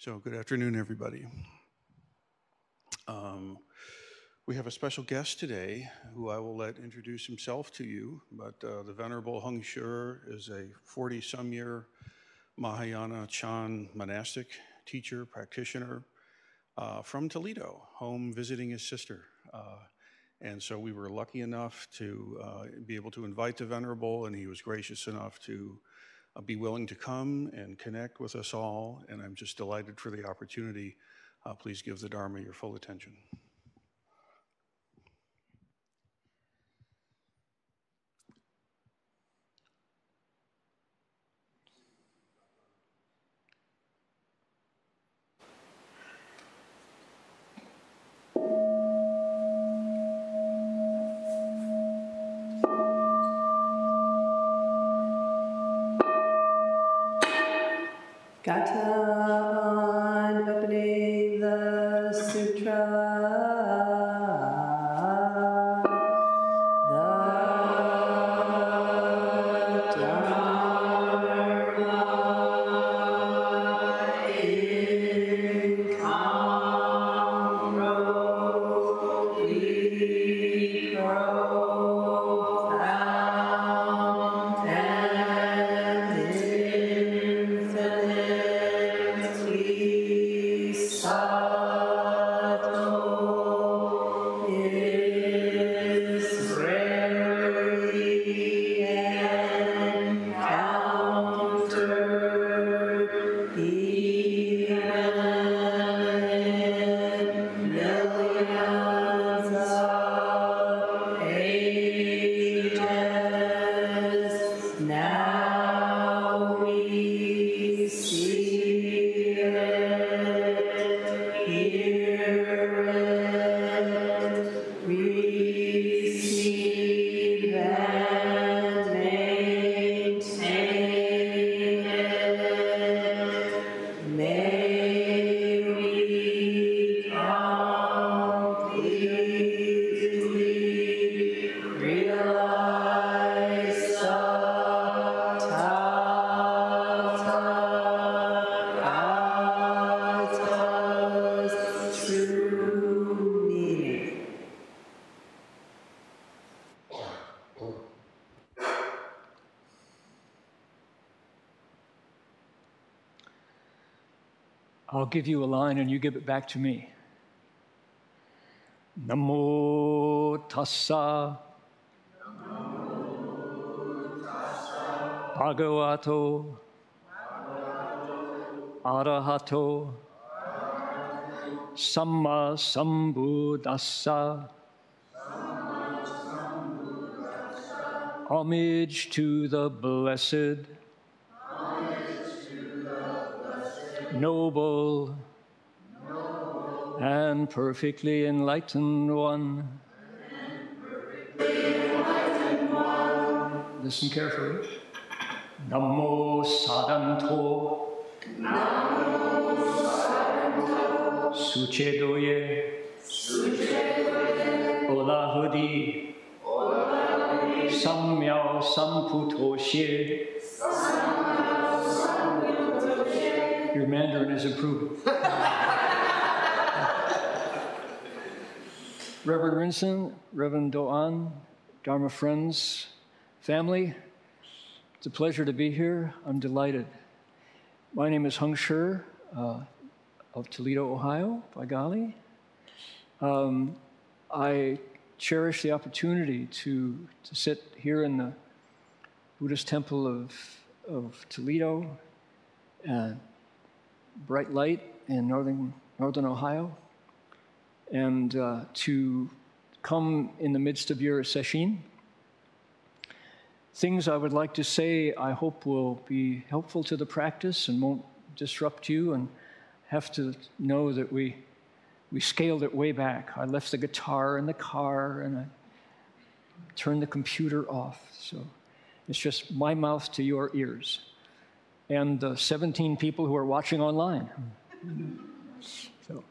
So, good afternoon, everybody. Um, we have a special guest today who I will let introduce himself to you. But uh, the Venerable Heng Sure is a 40 some year Mahayana Chan monastic teacher, practitioner uh, from Toledo, home visiting his sister. Uh, and so we were lucky enough to uh, be able to invite the Venerable, and he was gracious enough to be willing to come and connect with us all. And I'm just delighted for the opportunity. Uh, please give the Dharma your full attention. Give you a line and you give it back to me. Namo tassa. Bhagavato. Arahato. Samma Sambuddhassa. Homage to the blessed noble, and perfectly enlightened one. Listen carefully. Namo Sadanto. Namo Sadanto. Suchedoye. Suchedoye. Olahudi. Olahudi. Samyao Samputoshe. Is. Reverend Rinson, Reverend Doan, Dharma friends, family, it's a pleasure to be here. I'm delighted. My name is Heng Sure uh, of Toledo, Ohio, by golly. Um, I cherish the opportunity to, to sit here in the Buddhist temple of, of Toledo and bright light in northern, northern Ohio, and uh, to come in the midst of your session. Things I would like to say, I hope will be helpful to the practice and won't disrupt you, and have to know that we, we scaled it way back. I left the guitar in the car and I turned the computer off. So it's just my mouth to your ears and the 17 people who are watching online. so,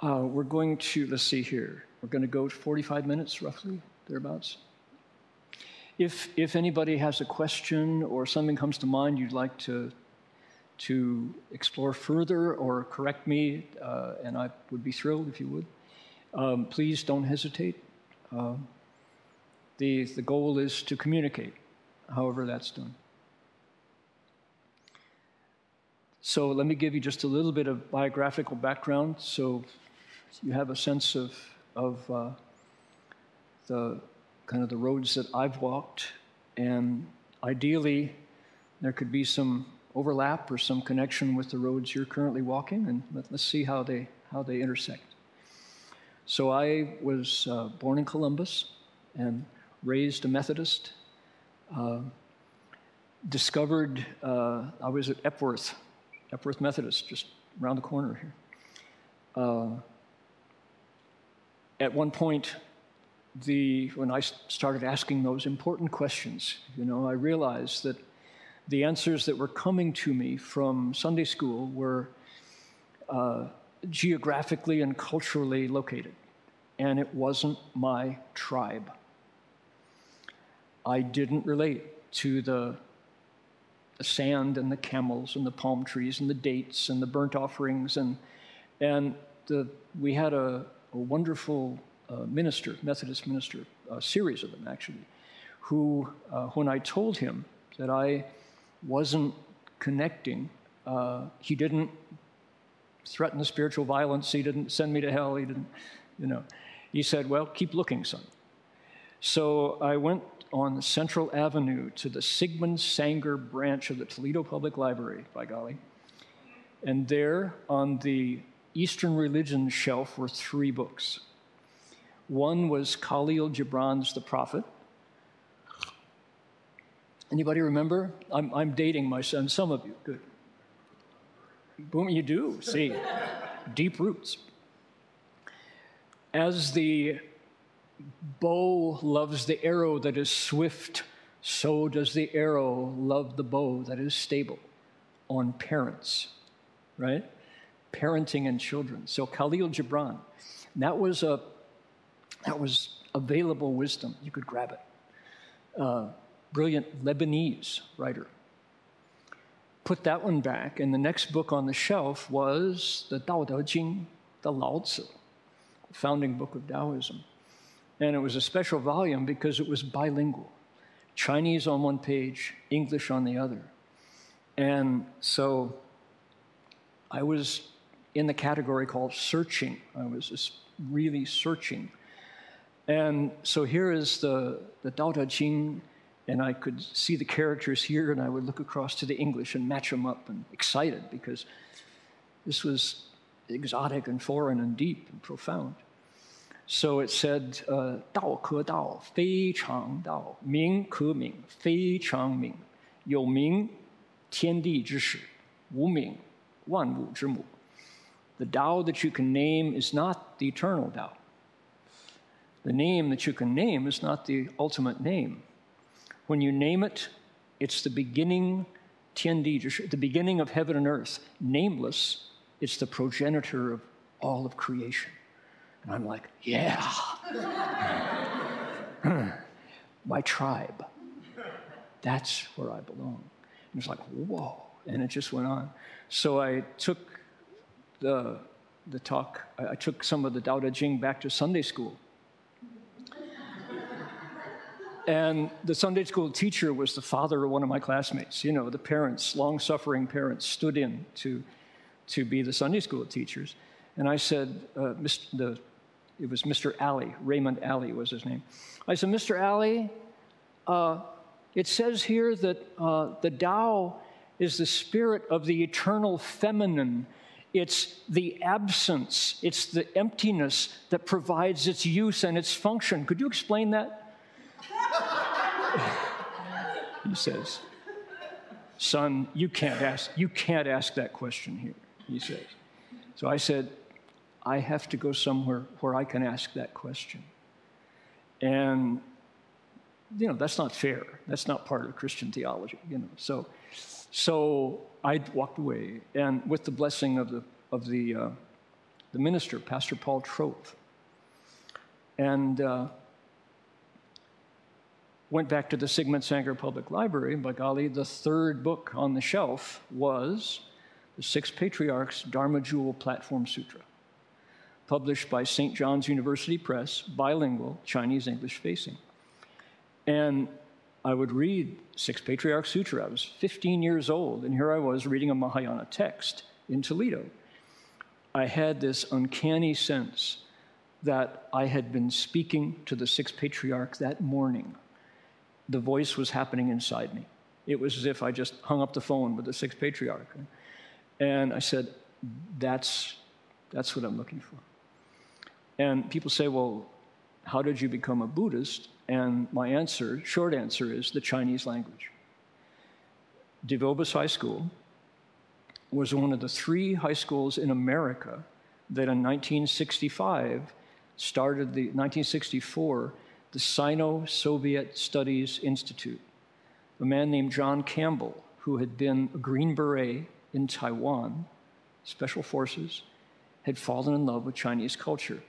uh, we're going to, let's see here, we're going to go 45 minutes roughly, thereabouts. if, if anybody has a question or something comes to mind you'd like to, to explore further or correct me, uh, and I would be thrilled if you would, um, please don't hesitate. The, the goal is to communicate, however that's done. So let me give you just a little bit of biographical background so you have a sense of, of uh, the kind of the roads that I've walked. And ideally, there could be some overlap or some connection with the roads you're currently walking, and let, us see how they, how they intersect. So I was uh, born in Columbus and raised a Methodist. Uh, discovered, uh, I was at Epworth Epworth Methodist, just around the corner here. Uh, at one point, the, when I started asking those important questions, you know, I realized that the answers that were coming to me from Sunday school were uh, geographically and culturally located, and it wasn't my tribe. I didn't relate to the sand and the camels and the palm trees and the dates and the burnt offerings. And, and the, we had a, a wonderful uh, minister, Methodist minister, a series of them actually, who, uh, when I told him that I wasn't connecting, uh, he didn't threaten the spiritual violence, he didn't send me to hell, he didn't, you know. He said, Well, keep looking, son. So I went on Central Avenue to the Sigmund Sanger branch of the Toledo Public Library, by golly. And there on the Eastern religion shelf were three books. One was Khalil Gibran's The Prophet. Anybody remember? I'm, I'm dating my son, some of you. Good. Boom, you do. See, deep roots. As the bow loves the arrow that is swift, so does the arrow love the bow that is stable on parents, right? Parenting and children. So Khalil Gibran, that was a that was available wisdom. You could grab it. Uh, brilliant Lebanese writer. Put that one back, and the next book on the shelf was the Tao Te Ching, the Lao Tzu, founding book of Taoism. And it was a special volume because it was bilingual Chinese on one page, English on the other. And so I was in the category called searching. I was just really searching. And so here is the, the Tao Te Ching, and I could see the characters here, and I would look across to the English and match them up and excited because this was exotic and foreign and deep and profound. So it said, uh, 道可道，非常道；名可名，非常名。有名，天地之始；无名，万物之母。The Tao that you can name is not the eternal Tao. The name that you can name is not the ultimate name. When you name it, it's the beginning, 天地之始, the beginning of heaven and earth. Nameless, it's the progenitor of all of creation. And I'm like, yeah. My tribe. That's where I belong. And it's like, whoa. And it just went on. So I took the, the talk, I, took some of the Tao Te Ching back to Sunday school. And the Sunday school teacher was the father of one of my classmates. You know, the parents, long suffering parents, stood in to, to be the Sunday school teachers. And I said, uh, the it was Mr. Alley, Raymond Alley was his name. I said, Mr. Alley, uh, it says here that uh, the Tao is the spirit of the eternal feminine. It's the absence, it's the emptiness that provides its use and its function. Could you explain that? he says, Son, you can't ask, you can't ask that question here, he says. So I said, I have to go somewhere where I can ask that question. And, you know, that's not fair. That's not part of Christian theology, you know. So, so I walked away, and with the blessing of the, of the, uh, the minister, Pastor Paul Troth. And uh, went back to the Sigmund Sanger Public Library, and by golly, the third book on the shelf was the Six Patriarchs Dharma Jewel Platform Sutra, published by St. John's University Press, bilingual, Chinese English facing. And I would read Six Patriarch Sutra. I was 15 years old, and here I was reading a Mahayana text in Toledo. I had this uncanny sense that I had been speaking to the Six patriarch that morning. The voice was happening inside me. It was as if I just hung up the phone with the Six patriarch. And I said, That's, that's what I'm looking for. And people say, Well, how did you become a Buddhist? And my answer, short answer, is the Chinese language. DeVilbiss High School was one of the three high schools in America that in 1965 started the 1964 the Sino-Soviet Studies Institute. A man named John Campbell, who had been a Green Beret in Taiwan, Special Forces, had fallen in love with Chinese culture.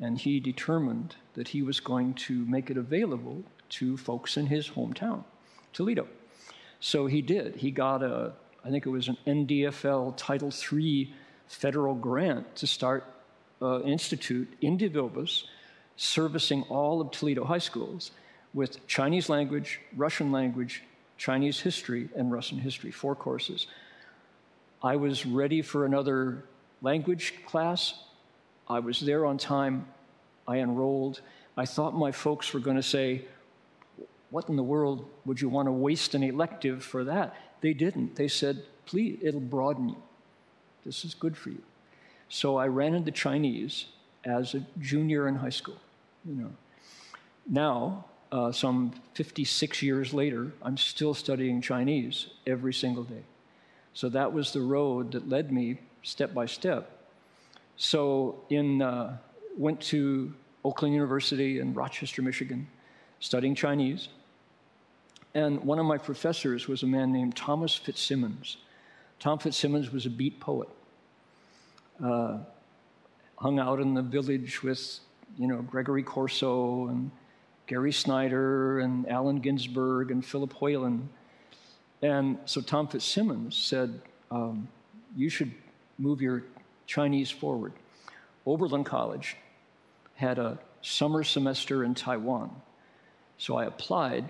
And he determined that he was going to make it available to folks in his hometown, Toledo. So he did. He got a, I think it was an NDFL Title III federal grant to start an institute in DeVilbiss servicing all of Toledo high schools with Chinese language, Russian language, Chinese history, and Russian history, four courses. I was ready for another language class. I was there on time. I enrolled. I thought my folks were going to say, What in the world would you want to waste an elective for that? They didn't. They said, Please, it'll broaden you. This is good for you. So I ran into Chinese as a junior in high school. You know, now, uh, some 56 years later, I'm still studying Chinese every single day. So that was the road that led me step by step. So in uh, went to Oakland University in Rochester, Michigan, studying Chinese. And one of my professors was a man named Thomas Fitzsimmons. Tom Fitzsimmons was a beat poet. Uh, hung out in the village with, you know, Gregory Corso and Gary Snyder and Allen Ginsberg and Philip Whalen. And so Tom Fitzsimmons said, um, You should move your Chinese forward. Oberlin College had a summer semester in Taiwan. So I applied,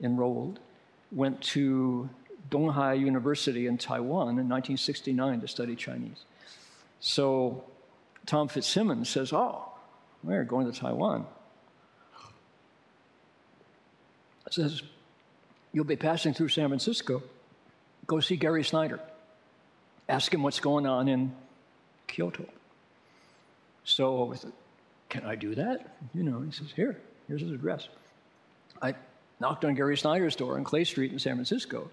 enrolled, went to Donghai University in Taiwan in 1969 to study Chinese. So Tom Fitzsimmons says, Oh, we're going to Taiwan. Says, You'll be passing through San Francisco. Go see Gary Snyder. Ask him what's going on in Kyoto. So I said, Can I do that? You know, he says, Here, here's his address. I knocked on Gary Snyder's door on Clay Street in San Francisco.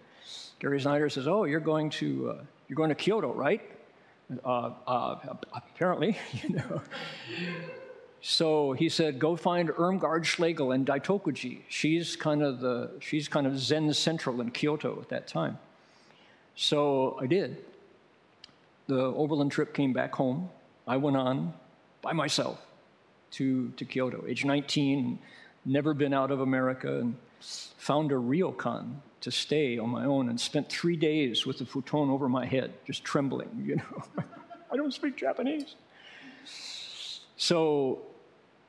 Gary Snyder says, Oh, you're going to, uh, you're going to Kyoto, right? Uh, uh, apparently, you know. So he said, "Go find Irmgard Schloegl and Daitokuji. She's kind of the she's kind of Zen central in Kyoto at that time." So I did. The overland trip came back home. I went on by myself to, to Kyoto, age 19, never been out of America, and found a ryokan to stay on my own and spent three days with the futon over my head, just trembling, you know. I don't speak Japanese. So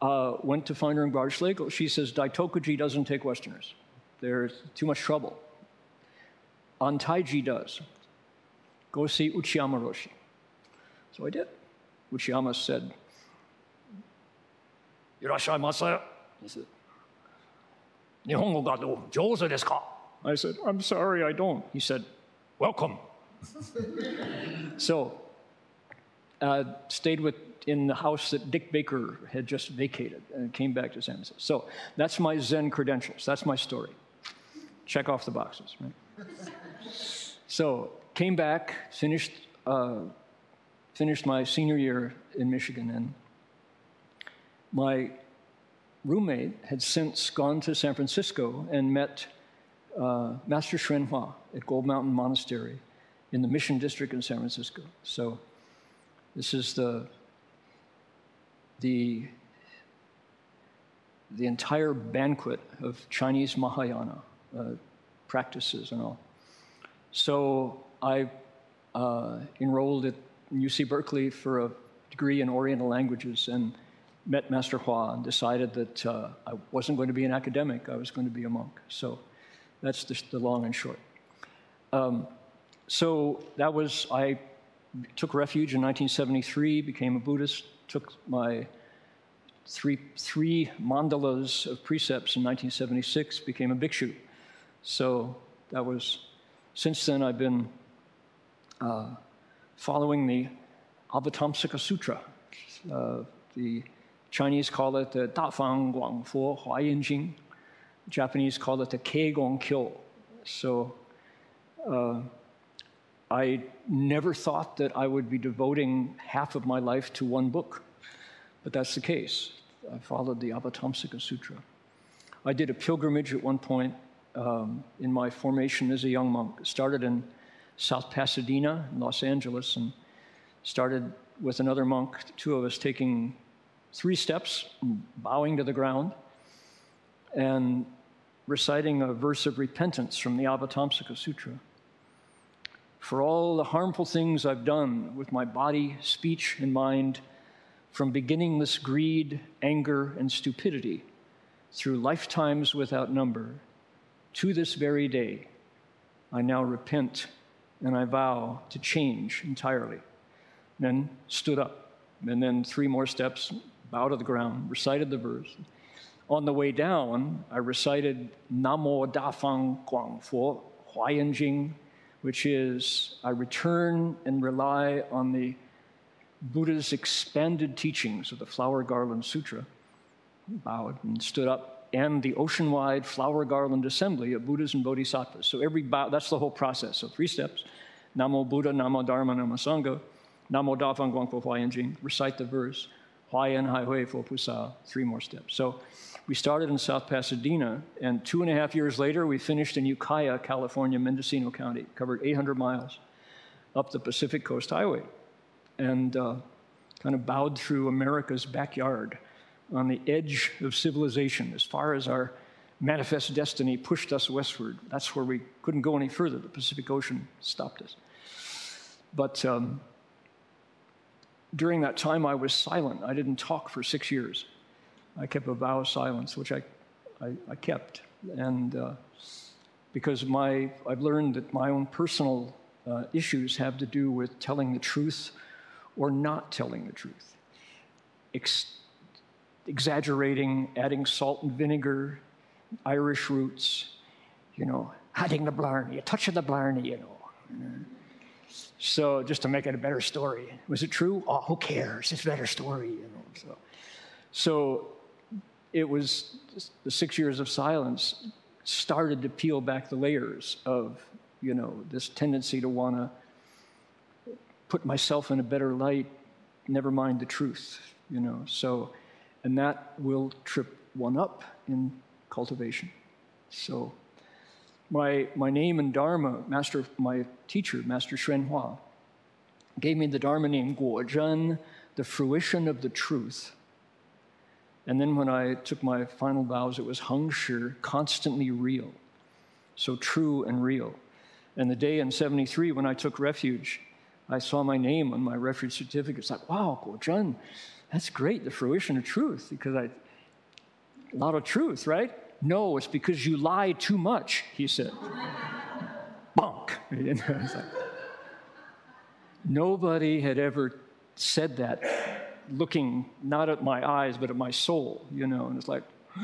uh, went to find her Irmgard Schloegl. She says, Daitokuji doesn't take Westerners. There's too much trouble. Antaiji does. Go see Uchiyama Roshi. So I did. Uchiyama said, Irashaimase. He said, Nihongo ga jouzu desu ka? I said, I'm sorry, I don't. He said, Welcome. so, uh, stayed with in the house that Dick Baker had just vacated and came back to San Francisco. So that's my Zen credentials. That's my story. Check off the boxes. Right? so came back, finished uh, finished my senior year in Michigan, and my roommate had since gone to San Francisco and met uh, Master Hsuan Hua at Gold Mountain Monastery in the Mission District in San Francisco. So this is the the the entire banquet of Chinese Mahayana uh, practices and all. So I uh, enrolled at UC Berkeley for a degree in Oriental languages and met Master Hua and decided that uh, I wasn't going to be an academic, I was going to be a monk. So that's the long and short. Um, so that was, I took refuge in 1973, became a Buddhist, took my three, three mandalas of precepts in 1976, became a bhikshu. So that was, since then, I've been uh, following the Avatamsaka Sutra. Uh, the Chinese call it the Da Fang Guang Fo Hua Jing. Japanese call it the Kegon Kyo. So uh, I never thought that I would be devoting half of my life to one book, but that's the case. I followed the Avatamsaka Sutra. I did a pilgrimage at one point um, in my formation as a young monk. It started in South Pasadena, Los Angeles, and started with another monk, two of us taking three steps, bowing to the ground, and reciting a verse of repentance from the Avatamsaka Sutra. For all the harmful things I've done with my body, speech, and mind, from beginningless greed, anger, and stupidity, through lifetimes without number, to this very day, I now repent and I vow to change entirely. Then stood up, and then three more steps, bow to the ground, recited the verse. On the way down, I recited Namo Da Fang Guang Fo Huayan Jing, which is I return and rely on the Buddha's expanded teachings of the Flower Garland Sutra, bowed and stood up, and the ocean wide Flower Garland Assembly of Buddhas and Bodhisattvas. So every bow, that's the whole process. So three steps. Namo Buddha, Namo Dharma, Namo Sangha, Namo Da Fang Guang Po Huayan Jing, recite the verse, Huayan Hai Hui Fo Pusa, three more steps. So we started in South Pasadena, and two and a half years later, we finished in Ukiah, California, Mendocino County, covered 800 miles up the Pacific Coast Highway. And uh, kind of bowed through America's backyard on the edge of civilization as far as our manifest destiny pushed us westward. That's where we couldn't go any further. The Pacific Ocean stopped us. But um, during that time, I was silent. I didn't talk for six years. I kept a vow of silence, which I, I, I kept. And uh, because my, I've learned that my own personal uh, issues have to do with telling the truth or not telling the truth, Ex- exaggerating, adding salt and vinegar, Irish roots, you know, adding the blarney, a touch of the blarney, you know. So just to make it a better story, was it true? Oh, who cares? It's a better story, you know. So, so it was the six years of silence started to peel back the layers of, you know, this tendency to want to put myself in a better light, never mind the truth, you know. So, and that will trip one up in cultivation. So, my, my name in Dharma, master, my teacher, Master Hsuan Hua, gave me the Dharma name Guozhen, the fruition of the truth. And then when I took my final vows, it was Hung Shi, constantly real. So true and real. And the day in 73 when I took refuge, I saw my name on my refuge certificate. It's like, wow, Guozhen, that's great, the fruition of truth, because I, a lot of truth, right? No, it's because you lie too much, he said. Bonk. nobody had ever said that looking not at my eyes, but at my soul, you know, and it's like,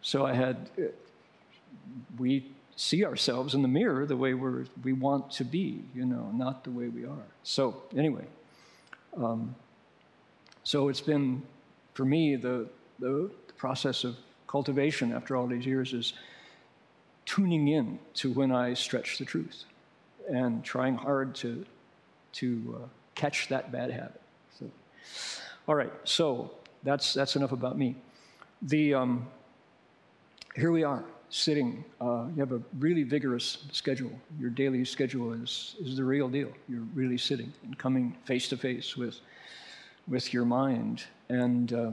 so I had, we see ourselves in the mirror the way we're, we want to be, you know, not the way we are. So, anyway, um, so it's been, for me, the, the, the process of cultivation after all these years is tuning in to when I stretch the truth and trying hard to, to uh, catch that bad habit. So, all right, so that's, that's enough about me. The, um, here we are sitting. Uh, you have a really vigorous schedule. Your daily schedule is, is the real deal. You're really sitting and coming face to face with, with your mind. And uh,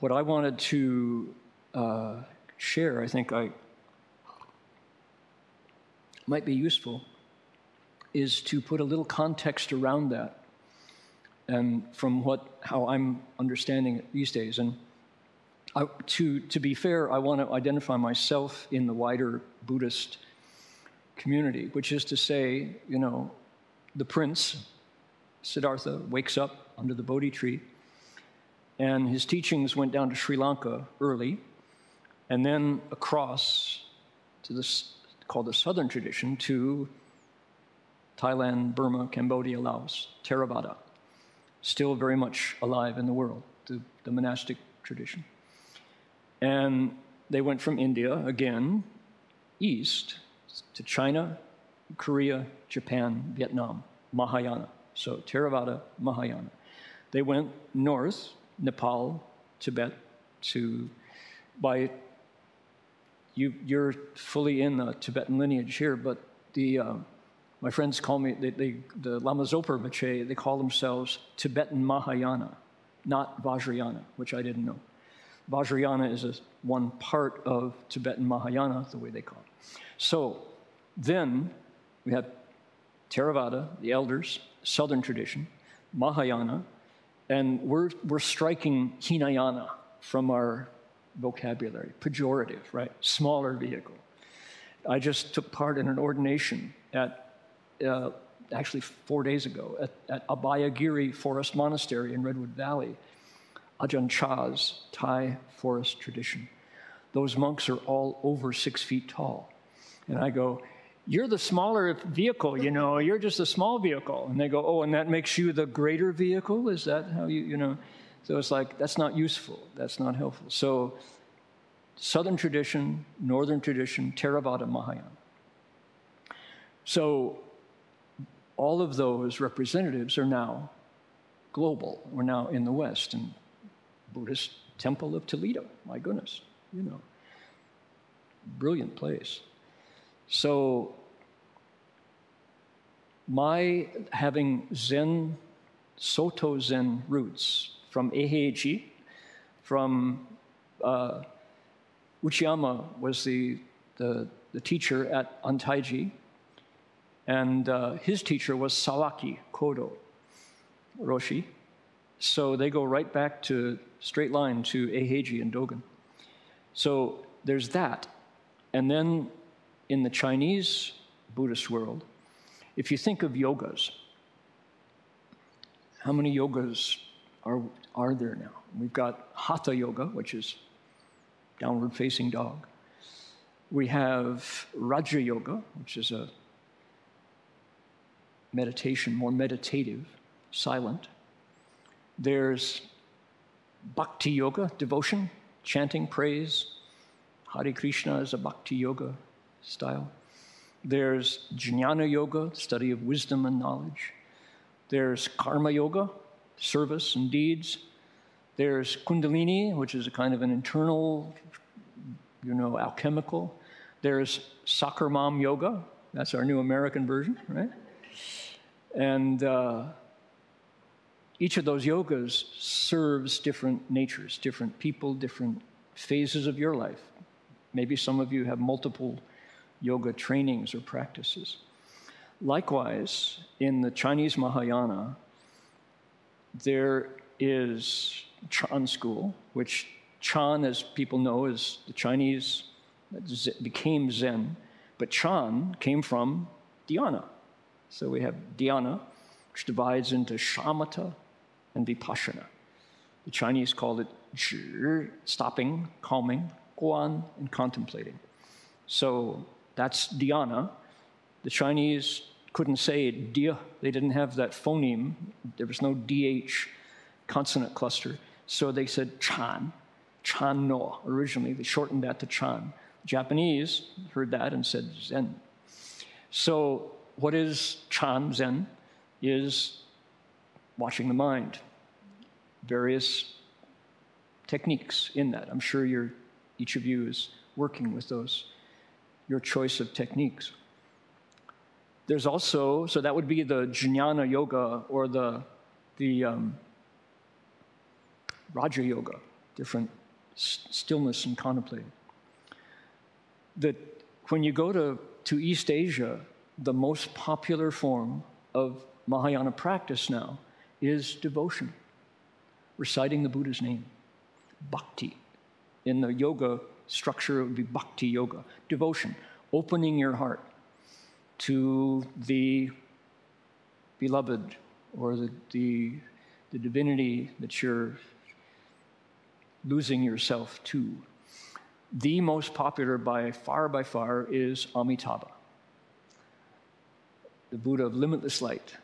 what I wanted to uh, share, I think I might be useful, is to put a little context around that, and from what how I'm understanding it these days. And I, to to be fair, I want to identify myself in the wider Buddhist community, which is to say, you know, the prince Siddhartha wakes up under the Bodhi tree, and his teachings went down to Sri Lanka early, and then across to this called the Southern tradition to Thailand, Burma, Cambodia, Laos, Theravada, still very much alive in the world, the, the monastic tradition. And they went from India again east to China, Korea, Japan, Vietnam, Mahayana. So Theravada, Mahayana. They went north, Nepal, Tibet, to by you, you're fully in the Tibetan lineage here, but the uh, my friends call me they, they, the Lama Zopa Rinpoche. They call themselves Tibetan Mahayana, not Vajrayana, which I didn't know. Vajrayana is a, one part of Tibetan Mahayana, the way they call it. So then we have Theravada, the elders, Southern tradition, Mahayana, and we're, we're striking Hinayana from our vocabulary, pejorative, right? Smaller vehicle. I just took part in an ordination at, uh, actually four days ago, at, at Abhayagiri Forest Monastery in Redwood Valley, Ajahn Chah's Thai forest tradition. Those monks are all over six feet tall. And I go, you're the smaller vehicle, you know, you're just a small vehicle. And they go, oh, and that makes you the greater vehicle? Is that how you, you know? So it's like, that's not useful. That's not helpful. So, Southern tradition, Northern tradition, Theravada, Mahayana. So, all of those representatives are now global. We're now in the West. And Buddhist Temple of Toledo, my goodness, you know, brilliant place. So, my having Zen, Soto Zen roots from Eiheiji, from uh, Uchiyama was the, the, the, teacher at Antaiji, and uh, his teacher was Sawaki Kodo Roshi. So they go right back to straight line to Eiheiji and Dogen. So there's that. And then in the Chinese Buddhist world, if you think of yogas, how many yogas are, are there now? We've got Hatha Yoga, which is downward facing dog. We have Raja Yoga, which is a meditation, more meditative, silent. There's Bhakti Yoga, devotion, chanting, praise. Hare Krishna is a Bhakti Yoga style. There's Jnana Yoga, study of wisdom and knowledge. There's Karma Yoga, service and deeds. There's Kundalini, which is a kind of an internal, you know, alchemical. There's Soccer Mom Yoga. That's our new American version, right? And uh, each of those yogas serves different natures, different people, different phases of your life. Maybe some of you have multiple yoga trainings or practices. Likewise, in the Chinese Mahayana, there is Chan school, which Chan, as people know, is the Chinese that became Zen, but Chan came from dhyana. So we have dhyana, which divides into shamatha and vipassana. The Chinese call it zhi, stopping, calming, guan, and contemplating. So that's dhyana. The Chinese couldn't say dia, they didn't have that phoneme, there was no DH consonant cluster. So they said chan, chan no. Originally, they shortened that to chan. Japanese heard that and said zen. So, what is chan, zen? Is watching the mind. Various techniques in that. I'm sure you're, each of you is working with those your choice of techniques. There's also, so that would be the jnana yoga or the, the um, Raja yoga. different stillness and contemplating. That when you go to, to East Asia, the most popular form of Mahayana practice now is devotion, reciting the Buddha's name, bhakti. In the yoga structure, would be bhakti yoga, devotion, opening your heart to the beloved or the, the, the divinity that you're losing yourself to. The most popular by far, by far, is Amitabha, the Buddha of limitless light.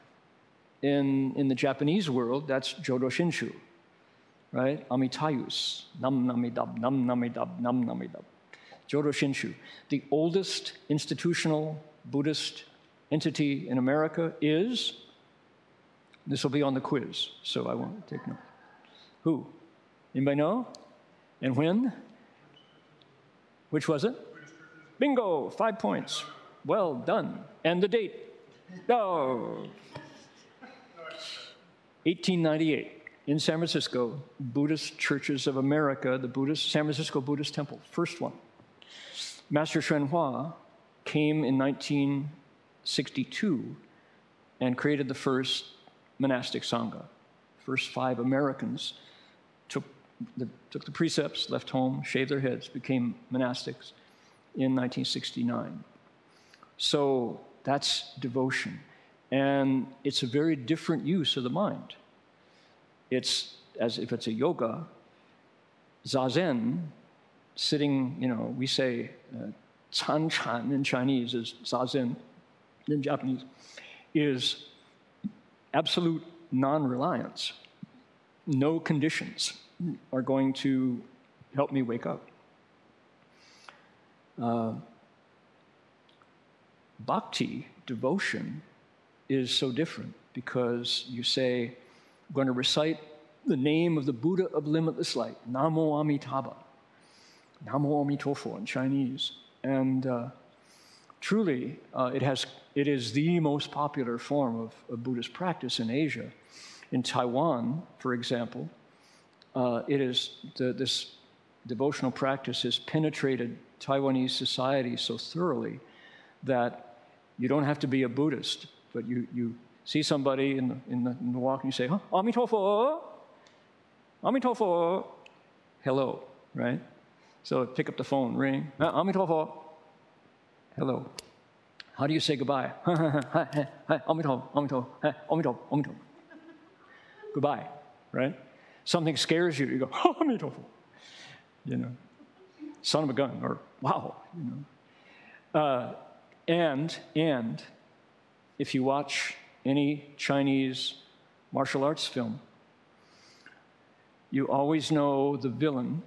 In, in the Japanese world, that's Jodo Shinshu, right? Amitayus, Nam Namidab, Nam Namidab, Nam Namidab. Jodo Shinshu. The oldest institutional Buddhist entity in America is, this will be on the quiz, so I won't take note. Who? Anybody know? And when? Which was it? Bingo, five points. Well done. And the date? Oh. 1898 in San Francisco, Buddhist Churches of America, the Buddhist San Francisco Buddhist Temple, first one. Master Hsuan Hua came in 1962 and created the first monastic sangha. First five Americans took the, took the precepts, left home, shaved their heads, became monastics in 1969. So that's devotion. And it's a very different use of the mind. It's as if it's a yoga, zazen, sitting, you know, we say uh, chan chan in Chinese is zazen in Japanese, is absolute non reliance. No conditions are going to help me wake up. Uh, bhakti, devotion, is so different because you say, I'm going to recite the name of the Buddha of limitless light, Namo Amitabha, Namo Amitofo in Chinese. And uh, truly, uh, it, has, it is the most popular form of, of, Buddhist practice in Asia. In Taiwan, for example, uh, it is the, this devotional practice has penetrated Taiwanese society so thoroughly that you don't have to be a Buddhist, but you, you see somebody in the, in the, in the walk and you say, huh? Amitofo, Amitofo, hello, right? So pick up the phone, ring, Amitofo, hello. How do you say goodbye? Amitofo, Amitofo, Amitofo, Amitofo. Goodbye, right? Something scares you, you go, Amitofo, you know, son of a gun, or wow, you know. Uh, and, and, if you watch any Chinese martial arts film, you always know the villain.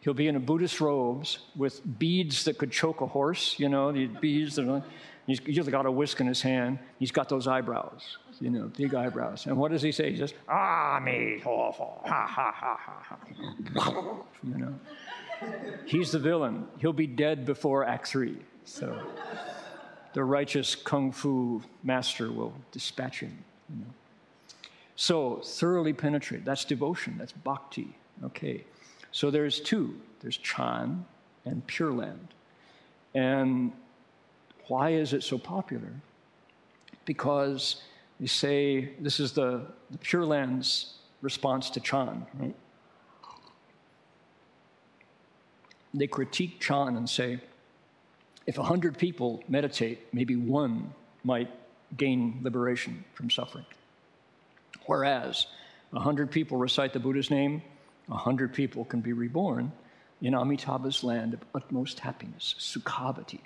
He'll be in a Buddhist robes with beads that could choke a horse, you know, the beads that are, he's usually got a whisk in his hand. He's got those eyebrows, you know, big eyebrows. And what does he say? He says, Ah, me, ha, ha, ha, ha. You know, he's the villain. He'll be dead before Act Three. So the righteous kung fu master will dispatch him. You know. So thoroughly penetrate. That's devotion. That's bhakti. Okay. So there's two. There's Chan and Pure Land. And why is it so popular? Because they say this is the, the Pure Land's response to Chan, right? They critique Chan and say, if 100 people meditate, maybe one might gain liberation from suffering. Whereas 100 people recite the Buddha's name, 100 people can be reborn in Amitabha's land of utmost happiness, Sukhavati,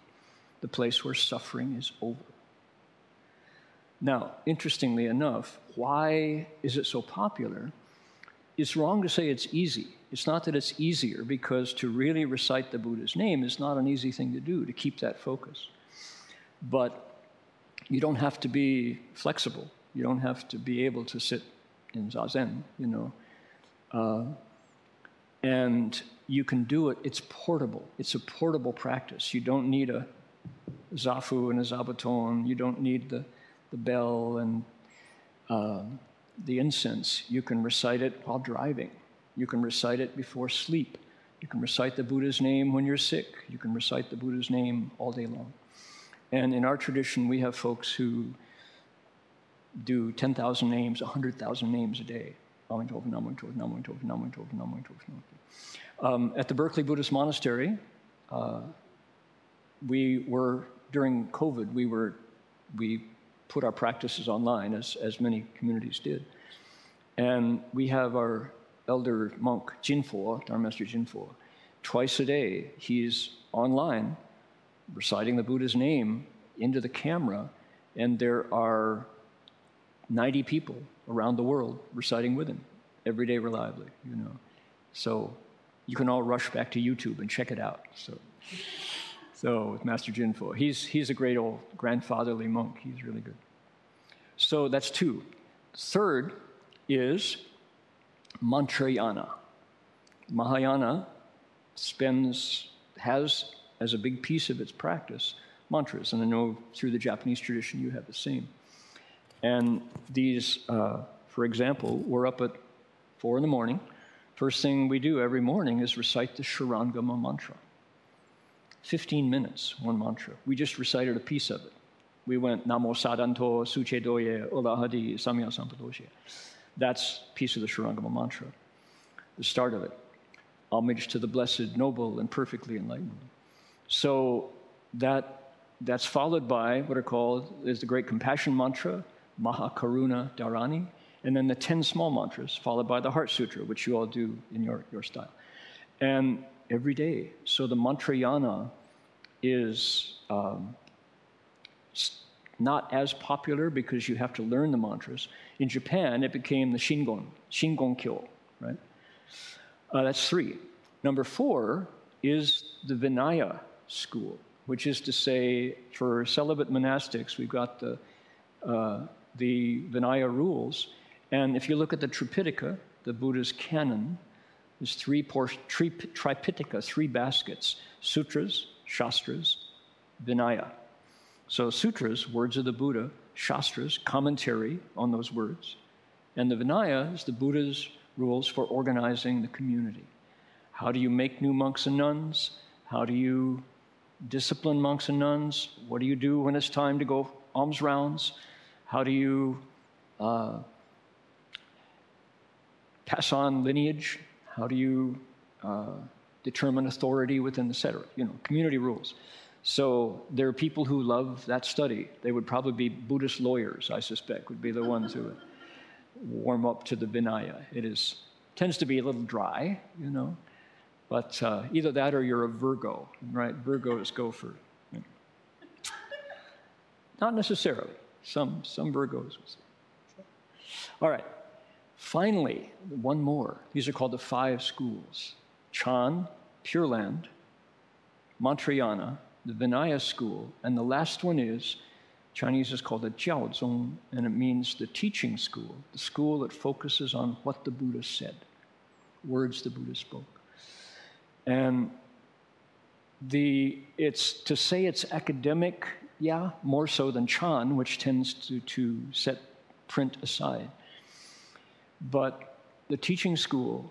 the place where suffering is over. Now, interestingly enough, why is it so popular? It's wrong to say it's easy. It's not that it's easier, because to really recite the Buddha's name is not an easy thing to do, to keep that focus. But you don't have to be flexible. You don't have to be able to sit in zazen, you know. Uh, and you can do it, it's portable. It's a portable practice. You don't need a zafu and a zabuton. You don't need the, the bell and uh, the incense. You can recite it while driving You can recite it before sleep. You can recite the Buddha's name when you're sick. You can recite the Buddha's name all day long. And in our tradition, we have folks who do 10,000 names, 100,000 names a day. Um, at the Berkeley Buddhist Monastery, uh, we were, during COVID, we were, we put our practices online, as, as many communities did. And we have our elder monk, Jinfo, our master Jinfo. Twice a day, he's online reciting the Buddha's name into the camera, and there are 90 people around the world reciting with him every day reliably, you know. So you can all rush back to YouTube and check it out. So, so with Master Jinfo, he's, he's a great old grandfatherly monk. He's really good. So that's two. Third is Mantrayana. Mahayana spends, has as a big piece of its practice mantras, and I know through the Japanese tradition you have the same. And these, uh, for example, we're up at four in the morning. First thing we do every morning is recite the Shurangama mantra. 15 minutes, one mantra. We just recited a piece of it. We went Namo Sadanto Suche Doye Olahadi Samya Sampadoshe. That's piece of the Shurangama mantra, the start of it. Homage to the blessed, noble, and perfectly enlightened. So that that's followed by what are called is the great compassion mantra, Mahakaruna Dharani, and then the 10 small mantras, followed by the Heart Sutra, which you all do in your, your style. And every day. So the Mantrayana is um, not as popular because you have to learn the mantras. In Japan, it became the Shingon, Shingon Kyo, right? Uh, that's three. Number four is the Vinaya school, which is to say, for celibate monastics, we've got the, uh, the Vinaya rules. And if you look at the Tripitaka, the Buddha's canon, there's three, por- tri- Tripitaka, three baskets sutras, shastras, Vinaya. So, sutras, words of the Buddha, shastras, commentary on those words, and the Vinaya is the Buddha's rules for organizing the community. How do you make new monks and nuns? How do you discipline monks and nuns? What do you do when it's time to go alms rounds? How do you uh, pass on lineage? How do you uh, determine authority within the cetera? You know, community rules. So there are people who love that study. They would probably be Buddhist lawyers, I suspect, would be the ones who would warm up to the Vinaya. It is tends to be a little dry, you know, but uh, either that or you're a Virgo, right? Virgos go for. You. Not necessarily. Some some Virgos. All right. Finally, one more. These are called the five schools: Chan, Pure Land, Mantrayana, the Vinaya school, and the last one is Chinese is called a Jiaozong, and it means the teaching school, the school that focuses on what the Buddha said, words the Buddha spoke. And the it's to say it's academic, yeah, more so than Chan, which tends to, to set print aside. But the teaching school,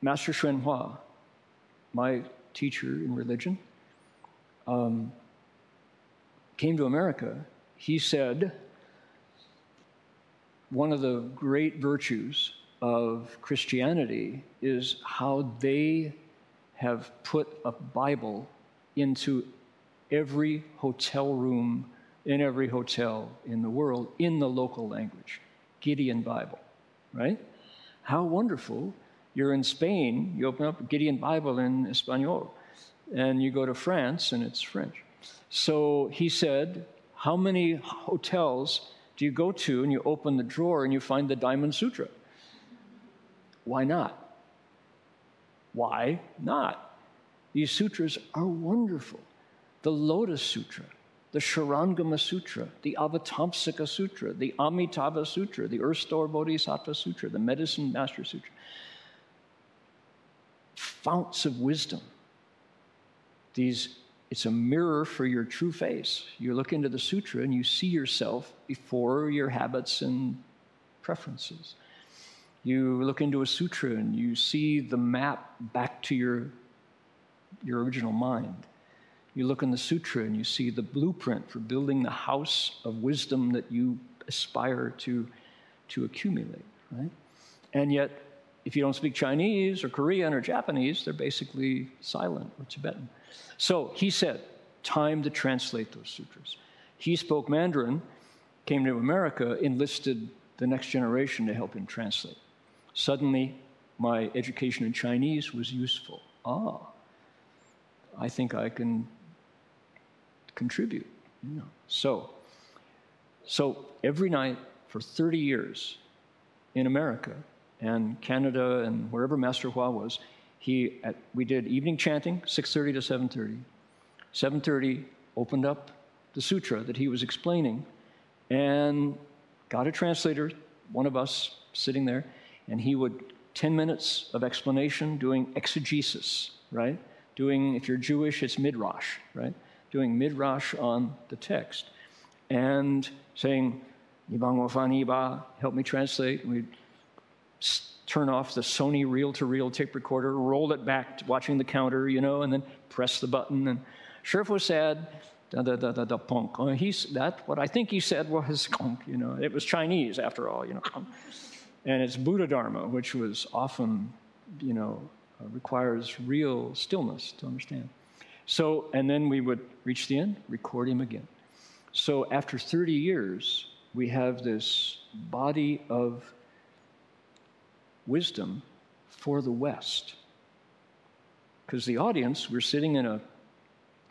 Master Hsuan Hua, my teacher in religion, um, came to America, he said one of the great virtues of Christianity is how they have put a Bible into every hotel room in every hotel in the world in the local language Gideon Bible, right? How wonderful. You're in Spain, you open up Gideon Bible in Espanol and you go to France and it's French. So he said, How many hotels do you go to and you open the drawer and you find the Diamond Sutra? Why not? Why not? These sutras are wonderful. The Lotus Sutra, the Shurangama Sutra, the Avatamsaka Sutra, the Amitabha Sutra, the Earth Store Bodhisattva Sutra, the Medicine Master Sutra. Founts of wisdom these it's a mirror for your true face. You look into the sutra and you see yourself before your habits and preferences. You look into a sutra and you see the map back to your, your original mind. You look in the sutra and you see the blueprint for building the house of wisdom that you aspire to, to accumulate, right? And yet, if you don't speak Chinese or Korean or Japanese, they're basically silent or Tibetan. So he said, time to translate those sutras. He spoke Mandarin, came to America, enlisted the next generation to help him translate. Suddenly, my education in Chinese was useful. Ah, I think I can contribute. You know. So, so every night for 30 years in America and Canada and wherever Master Hua was, he at, we did evening chanting, 6:30 to 7:30. 7:30 opened up the sutra that he was explaining, and got a translator, one of us sitting there, and he would 10 minutes of explanation doing exegesis, right? Doing, if you're Jewish, it's midrash, right? Doing midrash on the text and saying, Ba, help me translate. We'd turn off the Sony reel to reel tape recorder, roll it back, watching the counter, you know, and then press the button. And Shifu said, da da da da da punk. Uh, he's, that, what I think he said was kong, you know, it was Chinese after all, you know. And it's Buddha Dharma, which was often, you know, uh, requires real stillness to understand. So, and then we would reach the end, record him again. So after 30 years, we have this body of wisdom for the West. Because the audience, we're sitting in a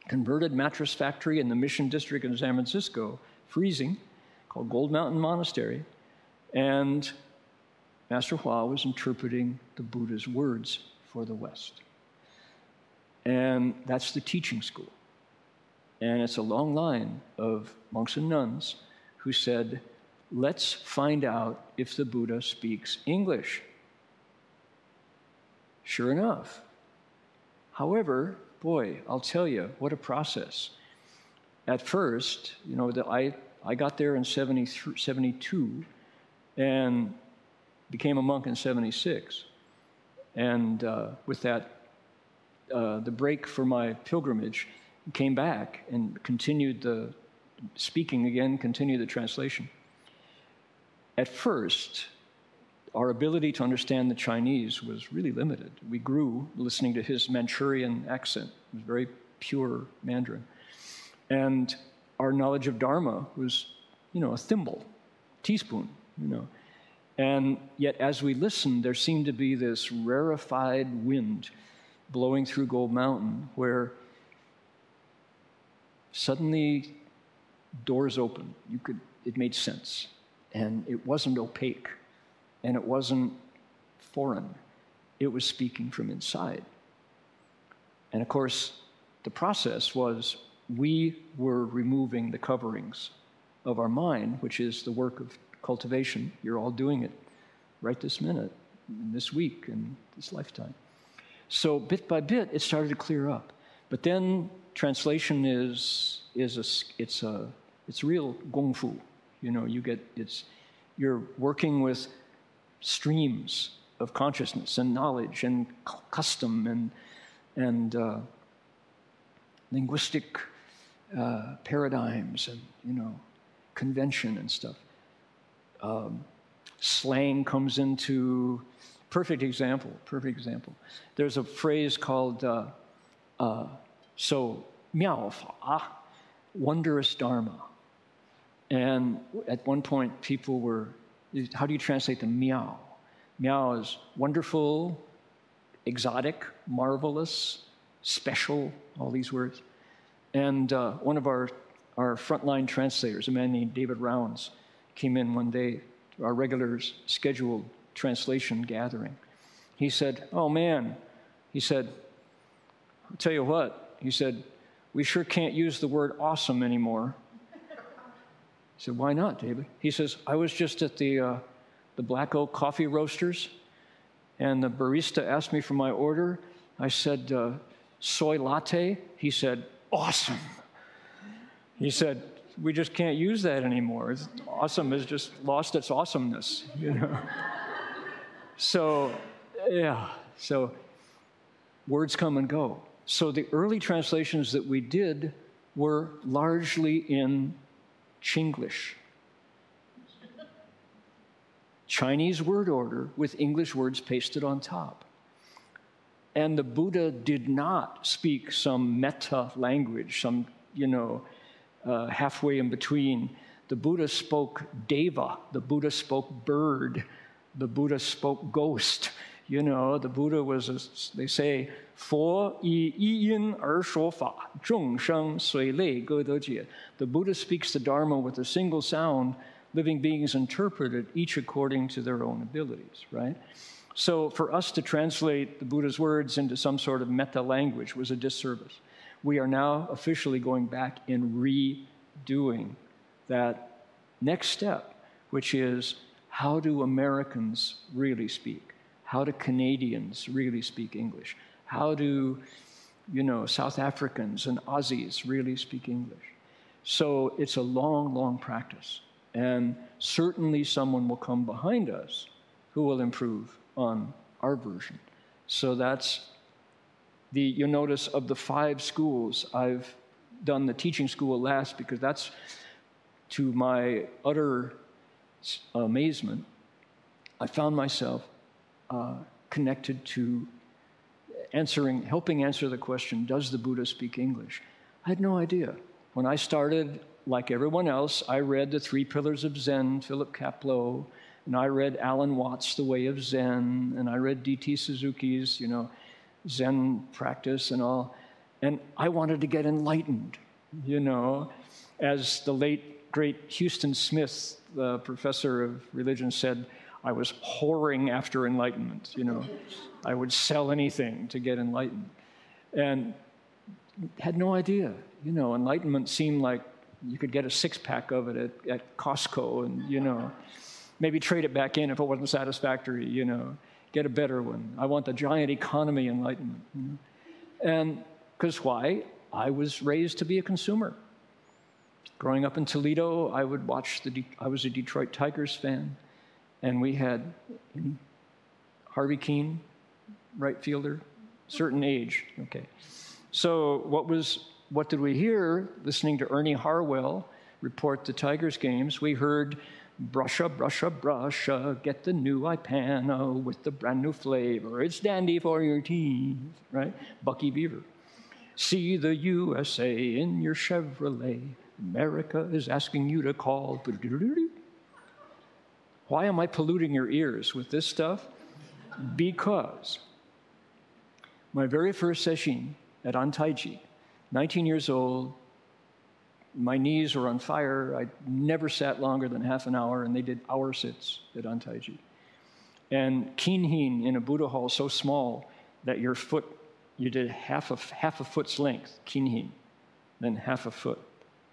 converted mattress factory in the Mission District in San Francisco, freezing, called Gold Mountain Monastery, and Master Hua was interpreting the Buddha's words for the West. And that's the teaching school. And it's a long line of monks and nuns who said, Let's find out if the Buddha speaks English. Sure enough. However, boy, I'll tell you, what a process. At first, you know, the, I, I got there in 72 and became a monk in 76. And uh, with that, uh, the break for my pilgrimage, came back and continued the speaking again, continued the translation. At first, our ability to understand the Chinese was really limited. We grew listening to his Manchurian accent. It was very pure Mandarin. And our knowledge of Dharma was, you know, a thimble, teaspoon, you know. And yet, as we listened, there seemed to be this rarefied wind blowing through Gold Mountain where suddenly doors opened. You could, it made sense. And it wasn't opaque and it wasn't foreign. It was speaking from inside. And of course, the process was we were removing the coverings of our mind, which is the work of cultivation. You're all doing it right this minute, this week, and this lifetime. So bit by bit, it started to clear up. But then translation is is a it's a it's real gongfu. You know, you get it's you're working with streams of consciousness and knowledge and custom and and uh, linguistic uh, paradigms and you know convention and stuff. Um, slang comes into perfect example. Perfect example. There's a phrase called uh, uh, so miao fa, wondrous dharma. And at one point, people were, how do you translate the miao? Miao is wonderful, exotic, marvelous, special, all these words. And uh, one of our, our frontline translators, a man named David Rounds, came in one day to our regular scheduled translation gathering. He said, Oh man, he said, I'll tell you what, he said, We sure can't use the word awesome anymore. Said, Why not, David? He says, I was just at the, uh, the Black Oak Coffee Roasters, and the barista asked me for my order. I said, uh, Soy latte. He said, Awesome. He said, We just can't use that anymore. It's, awesome has just lost its awesomeness, you know. so, yeah, so words come and go. So the early translations that we did were largely in Chinglish. Chinese word order with English words pasted on top. And the Buddha did not speak some meta language, some, you know, uh, halfway in between. The Buddha spoke deva, the Buddha spoke bird, the Buddha spoke ghost. You know, the Buddha was, a, they say, 佛以一音而说法，众生随类各得解. The Buddha speaks the Dharma with a single sound, living beings interpret it, each according to their own abilities, right? So for us to translate the Buddha's words into some sort of meta language was a disservice. We are now officially going back and redoing that next step, which is how do Americans really speak? How do Canadians really speak English? How do, you know, South Africans and Aussies really speak English? So it's a long, long practice. And certainly someone will come behind us who will improve on our version. So that's the, you'll notice of the five schools, I've done the teaching school last because that's to my utter amazement, I found myself uh, connected to answering, helping answer the question, does the Buddha speak English? I had no idea. When I started, like everyone else, I read the Three Pillars of Zen, Philip Kapleau, and I read Alan Watts' The Way of Zen, and I read D.T. Suzuki's, you know, Zen practice and all. And I wanted to get enlightened, you know. As the late, great Huston Smith, the professor of religion, said, I was whoring after enlightenment, you know. I would sell anything to get enlightened. And had no idea, you know, enlightenment seemed like you could get a six pack of it at, at Costco and, you know, maybe trade it back in if it wasn't satisfactory, you know, get a better one. I want the giant economy enlightenment. You know? And because why? I was raised to be a consumer. Growing up in Toledo, I would watch the, De- I was a Detroit Tigers fan, and we had Harvey Kuenn, right fielder, certain age, okay. So what was, what did we hear listening to Ernie Harwell report the Tigers games? We heard Brusha, brusha, brusha, get the new Ipana with the brand new flavor. It's dandy for your teeth, right? Bucky Beaver. See the USA in your Chevrolet. America is asking you to call. Why am I polluting your ears with this stuff? Because my very first session at Antaiji, 19 years old, my knees were on fire. I never sat longer than half an hour, and they did hour sits at Antaiji. And kinhin in a Buddha hall so small that your foot, you did half a, half a foot's length, kinhin, then half a foot.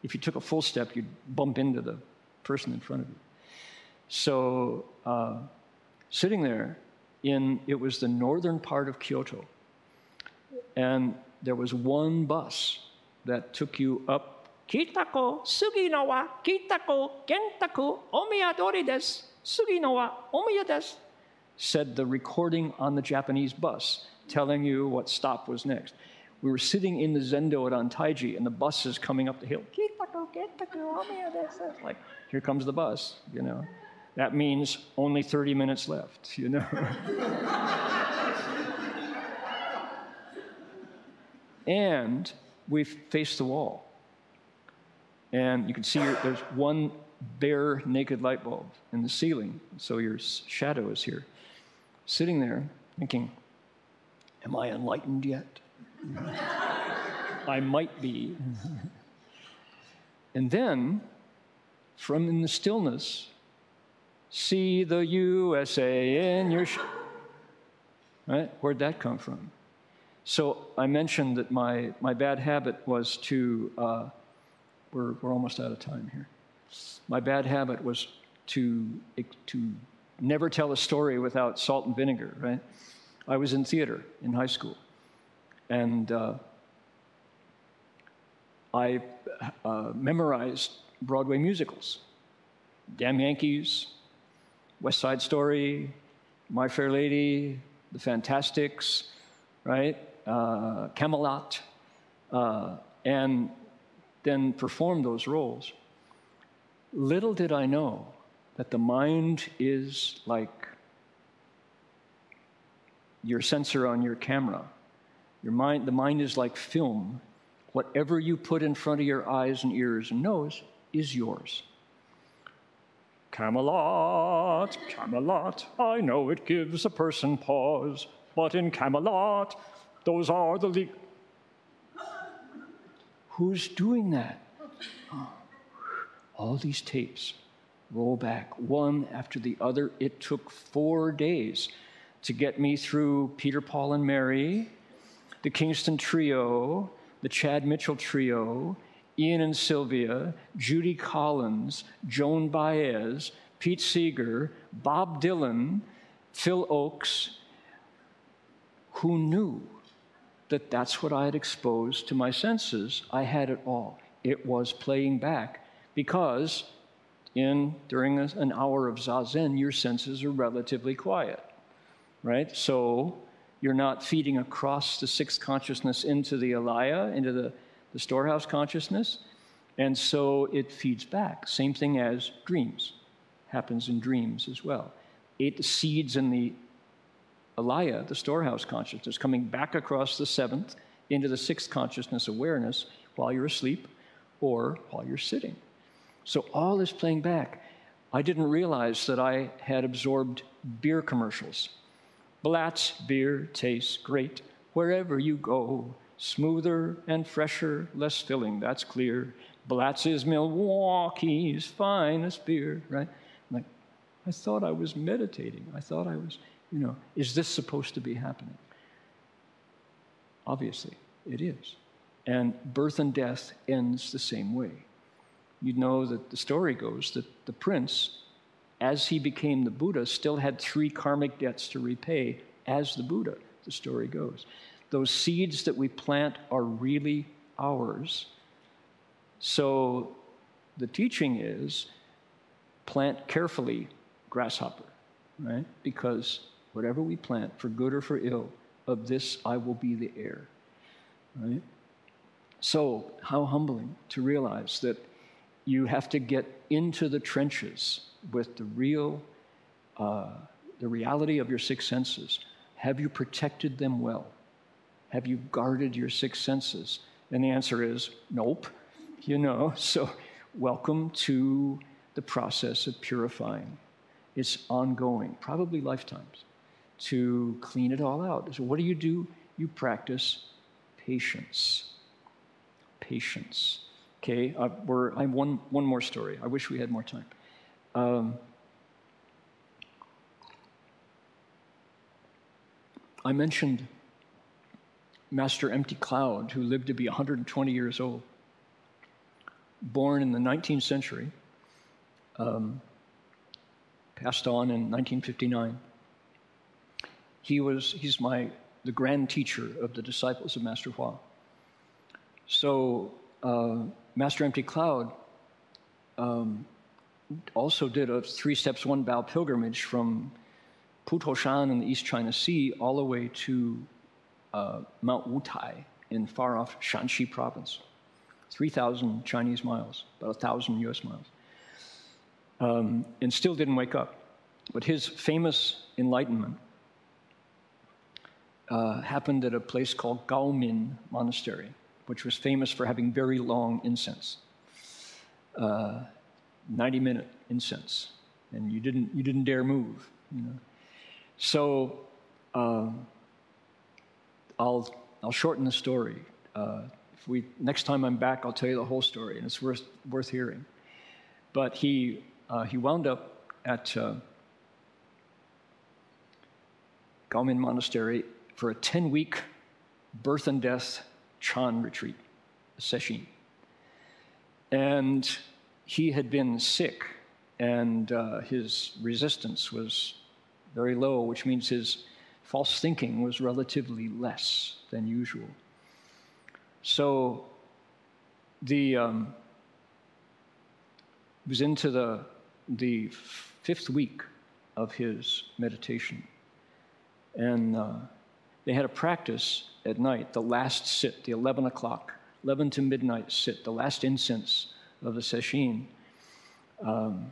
If you took a full step, you'd bump into the person in front of you. So, uh, sitting there in, it was the northern part of Kyoto, and there was one bus that took you up Kitako, Sugino wa Kitako, Gentaku, Omiyadori desu. Sugino wa Omiya desu, said the recording on the Japanese bus, telling you what stop was next. We were sitting in the Zendo at Antaiji, and the bus is coming up the hill. Kitako, Gentaku, Omiya desu. Like, here comes the bus, you know. That means only 30 minutes left, you know. and we've faced the wall. And you can see there's one bare naked light bulb in the ceiling, so your shadow is here. Sitting there thinking, Am I enlightened yet? I might be. and then, from in the stillness, see the USA in your. Sh- right? Where'd that come from? So I mentioned that my, my bad habit was to uh, we're, we're almost out of time here. My bad habit was to, to never tell a story without salt and vinegar, right? I was in theater in high school, and uh, I uh, memorized Broadway musicals Damn Yankees, West Side Story, My Fair Lady, The Fantasticks, right? Uh, Camelot, uh, and then perform those roles. Little did I know that the mind is like your sensor on your camera. Your mind, the mind is like film. Whatever you put in front of your eyes and ears and nose is yours. Camelot, Camelot, I know it gives a person pause, but in Camelot, those are the le- Who's doing that? All these tapes roll back one after the other. It took four days to get me through Peter, Paul, and Mary, the Kingston Trio, the Chad Mitchell Trio, Ian and Sylvia, Judy Collins, Joan Baez, Pete Seeger, Bob Dylan, Phil Ochs, who knew that that's what I had exposed to my senses. I had it all. It was playing back because in during a, an hour of zazen, your senses are relatively quiet, right? So you're not feeding across the sixth consciousness into the alaya, into the the storehouse consciousness, and so it feeds back. Same thing as dreams happens in dreams as well. Eight seeds in the alaya, the storehouse consciousness, coming back across the seventh into the sixth consciousness awareness while you're asleep or while you're sitting. So all is playing back. I didn't realize that I had absorbed beer commercials. Blatz beer tastes great wherever you go smoother and fresher, less filling, that's clear. Blatz is Milwaukee's finest beer, right? Like, I thought I was meditating. I thought I was, you know, is this supposed to be happening? Obviously, it is. And birth and death ends the same way. You know that the story goes that the prince, as he became the Buddha, still had three karmic debts to repay as the Buddha, the story goes. Those seeds that we plant are really ours. So the teaching is plant carefully, grasshopper, right? Because whatever we plant, for good or for ill, of this I will be the heir, right? So, how humbling to realize that you have to get into the trenches with the real, uh, the reality of your six senses. Have you protected them well? Have you guarded your six senses? And the answer is nope. You know, so welcome to the process of purifying. It's ongoing, probably lifetimes, to clean it all out. So, what do you do? You practice patience. Patience. Okay, uh, we're, I have one, one more story. I wish we had more time. Um, I mentioned Master Empty Cloud, who lived to be 120 years old, born in the 19th century, um, passed on in 1959. He was, he's my, the grand teacher of the disciples of Master Hua. So, uh, Master Empty Cloud um, also did a three steps, one bow pilgrimage from Putoshan in the East China Sea all the way to uh, Mount Wutai in far off Shanxi province, 3,000 Chinese miles, about 1,000 US miles, um, and still didn't wake up. But his famous enlightenment uh, happened at a place called Gaomin Monastery, which was famous for having very long incense, uh, 90 minute incense, and you didn't, you didn't dare move. You know? So, uh, I'll, I'll shorten the story. Uh, if we, next time I'm back, I'll tell you the whole story, and it's worth, worth hearing. But he, uh, he wound up at uh, Monastery for a 10 week birth and death Chan retreat, session. And he had been sick, and uh, his resistance was very low, which means his false thinking was relatively less than usual. So the um, was into the the fifth week of his meditation And uh, they had a practice at night, the last sit, the 11 o'clock, 11 to midnight sit, the last incense of the Sesshin. Um,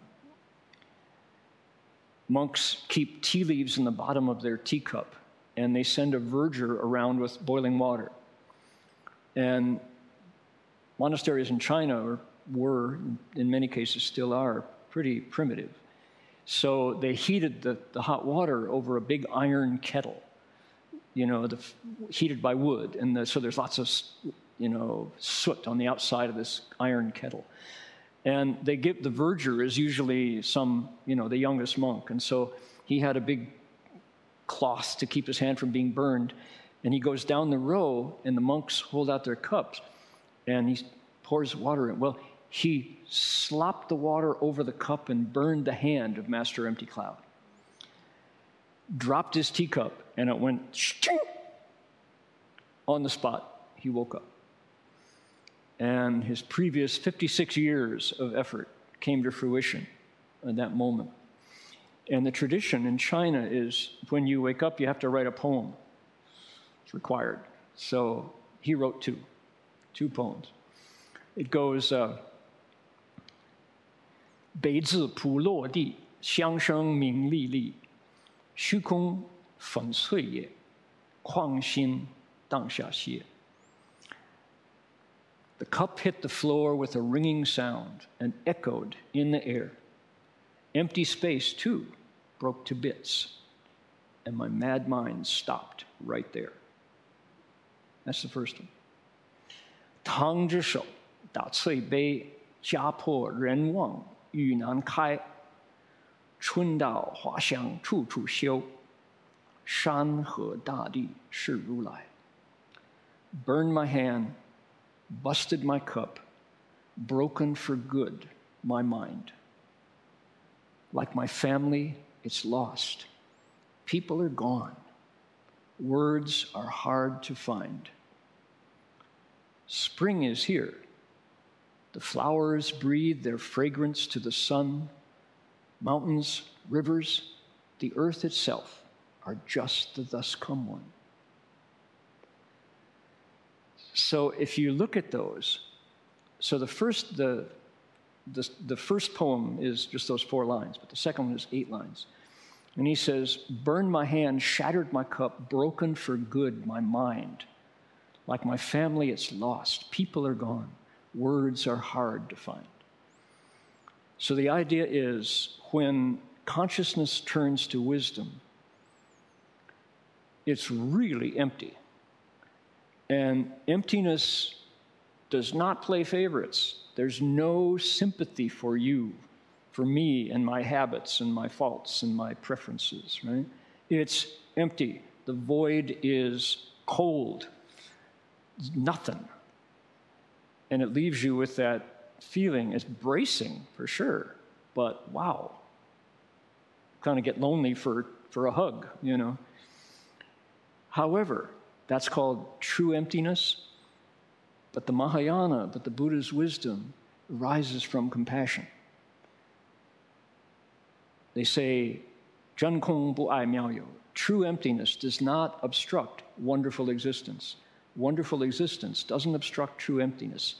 monks keep tea leaves in the bottom of their teacup and they send a verger around with boiling water. And monasteries in China were, in many cases still are, pretty primitive. So they heated the, the hot water over a big iron kettle, you know, the, heated by wood. And the, so there's lots of, you know, soot on the outside of this iron kettle. And they give, the verger is usually some, you know, the youngest monk. And so he had a big cloth to keep his hand from being burned. And he goes down the row, and the monks hold out their cups, and he pours water in. Well, he slopped the water over the cup and burned the hand of Master Empty Cloud. Dropped his teacup, and it went on the spot. He woke up And his previous 56 years of effort came to fruition in that moment. And the tradition in China is when you wake up, you have to write a poem. It's required. So he wrote two, two poems. It goes, uh, 北自普落地，香声名历历，虚空粉碎也，况心当下歇。 The cup hit the floor with a ringing sound and echoed in the air. Empty space, too, broke to bits, and my mad mind stopped right there. That's the first one. 唐之手打翠杯，家破人亡雨难开，春到花香处处休。山河大地是如来。Burned my hand, busted my cup, broken for good my mind. Like my family, it's lost. People are gone. Words are hard to find. Spring is here. The flowers breathe their fragrance to the sun. Mountains, rivers, the earth itself are just the thus come one. So if you look at those, so the first, the, the, the first poem is just those four lines, but the second one is eight lines. And he says, Burned my hand, shattered my cup, broken for good my mind. Like my family, it's lost. People are gone words are hard to find. So the idea is when consciousness turns to wisdom, it's really empty. And emptiness does not play favorites. There's no sympathy for you, for me and my habits and my faults and my preferences, right? It's empty. The void is cold. Nothing. And it leaves you with that feeling. It's bracing for sure, but wow. Kind of get lonely for, for a hug, you know. However, that's called true emptiness. But the Mahayana, but the Buddha's wisdom arises from compassion. They say, Zhen Kong Bu Ai Miao. True emptiness does not obstruct wonderful existence wonderful existence doesn't obstruct true emptiness.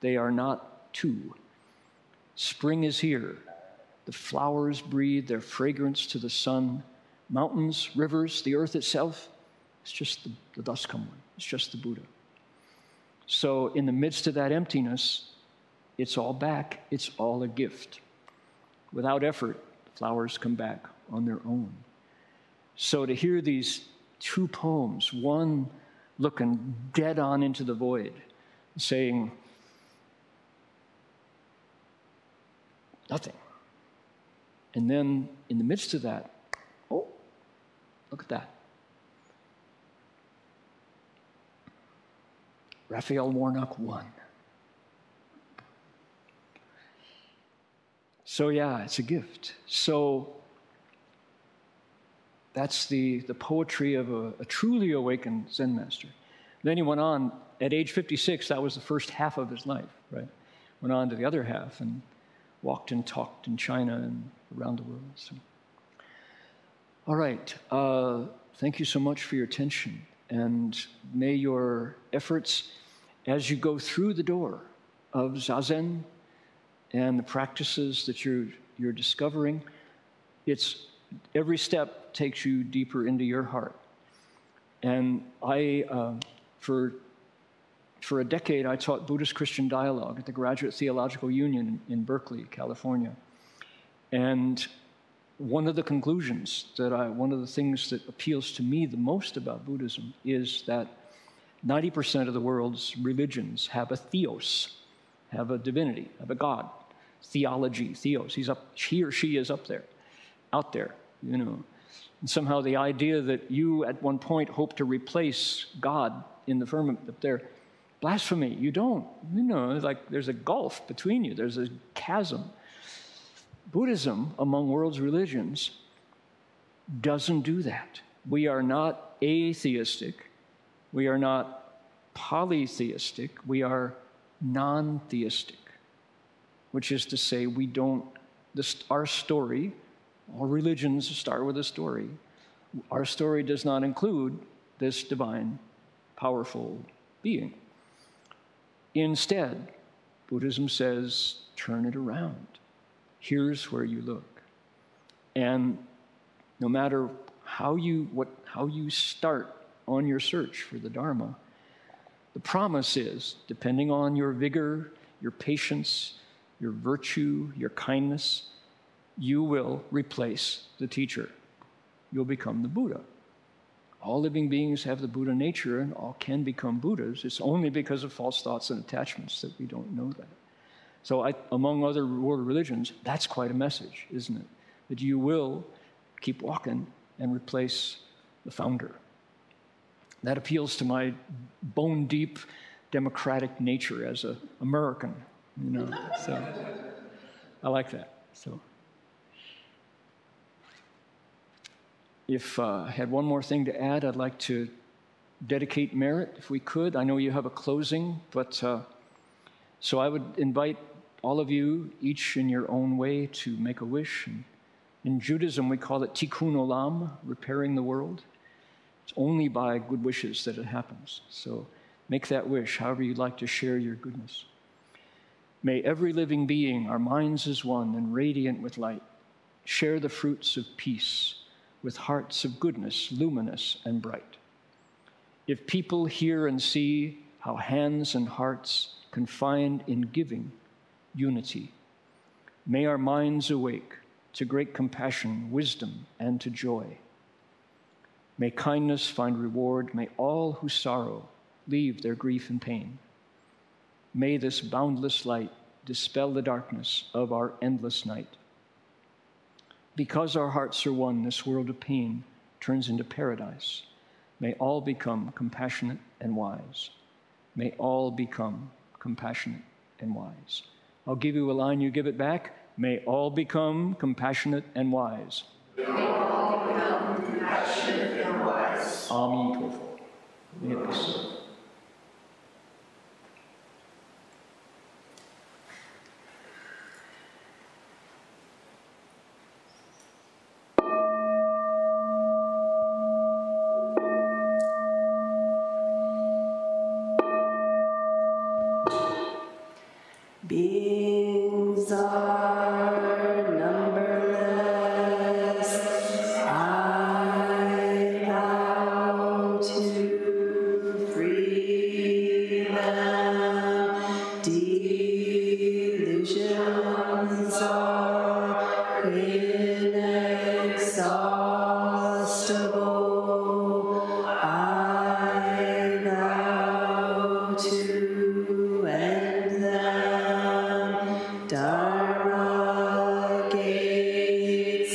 They are not two. Spring is here. The flowers breathe their fragrance to the sun. Mountains, rivers, the earth itself, it's just the, the thus come one. It's just the Buddha. So, in the midst of that emptiness, it's all back. It's all a gift. Without effort, flowers come back on their own. So, to hear these two poems, one looking dead on into the void, saying, nothing. And then in the midst of that, oh, look at that. Raphael Warnock won. So, yeah, it's a gift. So, that's the, the poetry of a, a truly awakened Zen master. Then he went on, at age 56, that was the first half of his life, right? Went on to the other half and walked and talked in China and around the world. So. All right, uh, thank you so much for your attention. And may your efforts as you go through the door of Zazen and the practices that you're, you're discovering, it's every step takes you deeper into your heart. And I, uh, for, for a decade, I taught Buddhist Christian dialogue at the Graduate Theological Union in Berkeley, California. And one of the conclusions that I, one of the things that appeals to me the most about Buddhism is that 90% of the world's religions have a theos, have a divinity, have a God. Theology, theos. He's up, he or she is up there, out there, you know. And somehow the idea that you at one point hope to replace God in the firmament up there, blasphemy. You don't. You know, like there's a gulf between you, there's a chasm. Buddhism, among world's religions, doesn't do that. We are not atheistic. We are not polytheistic. We are non theistic, which is to say, we don't, this, our story, all religions start with a story. Our story does not include this divine, powerful being. Instead, Buddhism says, turn it around. Here's where you look. And no matter how you, what, how you start on your search for the Dharma, the promise is, depending on your vigor, your patience, your virtue, your kindness, you will replace the teacher. You'll become the Buddha. All living beings have the Buddha nature and all can become Buddhas. It's only because of false thoughts and attachments that we don't know that. So, I, among other world religions, that's quite a message, isn't it? That you will keep walking and replace the founder. That appeals to my bone deep democratic nature as an American, you know. So I like that. So if uh, I had one more thing to add, I'd like to dedicate merit, if we could. I know you have a closing, but uh, so I would invite all of you, each in your own way, to make a wish. And in Judaism, we call it tikkun olam, repairing the world. It's only by good wishes that it happens. So make that wish, however you'd like to share your goodness. May every living being, our minds as one and radiant with light, share the fruits of peace with hearts of goodness, luminous and bright. If people hear and see how hands and hearts can find in giving unity. May our minds awake to great compassion, wisdom, and to joy. May kindness find reward. May all who sorrow leave their grief and pain. May this boundless light dispel the darkness of our endless night. Because our hearts are one, this world of pain turns into paradise. May all become compassionate and wise. May all become compassionate and wise. I'll give you a line, you give it back. May all become compassionate and wise. May all become compassionate and wise. Amen.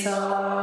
So.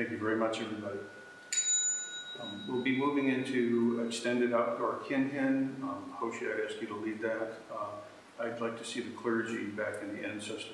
Thank you very much, everybody. Um, We'll be moving into extended outdoor kinhin. Um, Hoshi, I'd ask you to lead that. Uh, I'd like to see the clergy back in the ancestor